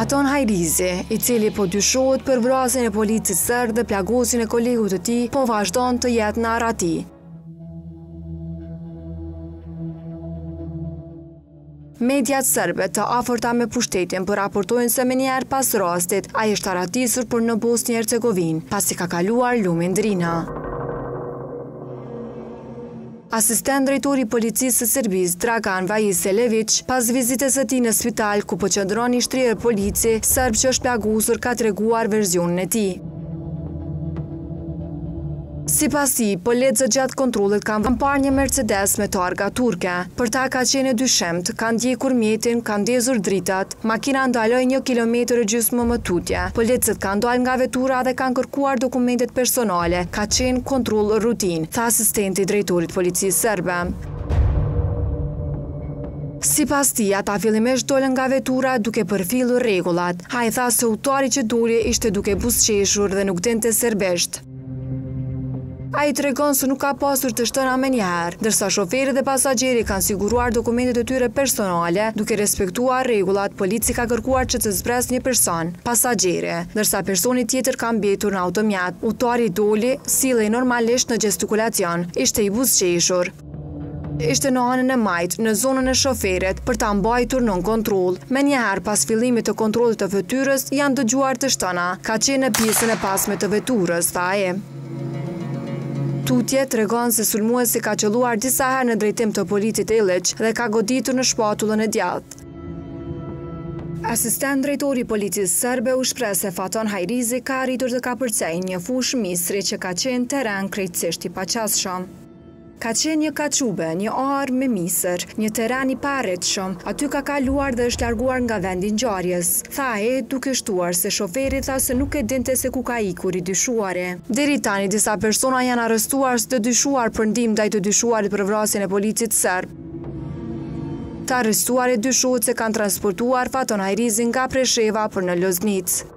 Faton Hajrizi, i cili po dyshohet për vrasjen e policit serb dhe plagosjen e kolegut të tij, po vazhdon të jetë në arrati. Mediat serbe të afërta me pushtetin po raportojnë se menjëherë pas rastit, ai është arratisur për në Bosnjë e Hercegovinë, pasi ka kaluar lumin Drina. Asistent drejtori i Policisë së Serbisë, Dragan Vajiseleviq, pas vizitës së tij në spital, ku po qëndron i shtrirë polici serb që është plagosur ka treguar versionin e tij. Sipas tij, policët gjatë kontrollit kanë parë një Mercedes me targa turke. Për ta ka qenë e dyshimtë, kanë ndjekur mjetin, kanë ndezur dritat, Makina ndaloi një kilometër e gjysmë më tutje. Policët kanë dalë nga vetura dhe kanë kërkuar dokumentet personale, ka qenë kontroll rutinë, tha asistenti i drejtorit të policisë serbe. Sipas tij, ata fillimisht dolën nga vetura duke përfillur rregullat. Ai tha se udhëtari që doli ishte duke buzëqeshur dhe nuk dinte serbisht. Ai tregon se nuk ka pasur të shtëna menjëherë, ndërsa shoferi dhe pasagjeri kanë siguruar dokumentet e tyre personale, duke respektuar rregullat, polici ka kërkuar që të zbresë një person, pasagjeri, ndërsa personi tjetër ka mbetur në automjet. Udhëtari doli, sillej normalisht në gjestikulacion, ishte i buzëqeshur. Ishte në anën e majtë, në zonën e shoferit, për ta mbajtur nën kontroll. Menjëherë pas fillimit të kontrollit të veturës, janë dëgjuar të shtëna, ka qenë në pjesën e pasme të veturës, tha ai. Tutje, tregon se sulmuesi ka qëlluar disa herë në drejtim të policit Illiq dhe ka goditur në shpatullën e djathtë. Asistent drejtori i Policisë Serbe u shpreh se Faton Hajrizi ka arritur të kapërcejë një fushë misri që ka qenë terren krejtësisht i paqasshëm. Ka qenë një kaçube, një arë me misër, një terren i paarritshëm, aty ka kaluar dhe është larguar nga vendi i ngjarjes, tha ai, duke shtuar se shoferi tha se nuk e dinte se ku ka ikur i dyshuari. Deri tani disa persona janë arrestuar si të dyshuar për ndihmë ndaj të dyshuarit për vrasjen e policit serb. Të arrestuarit dyshohet se kanë transportuar Faton Hajrizin nga Presheva për në Loznicë.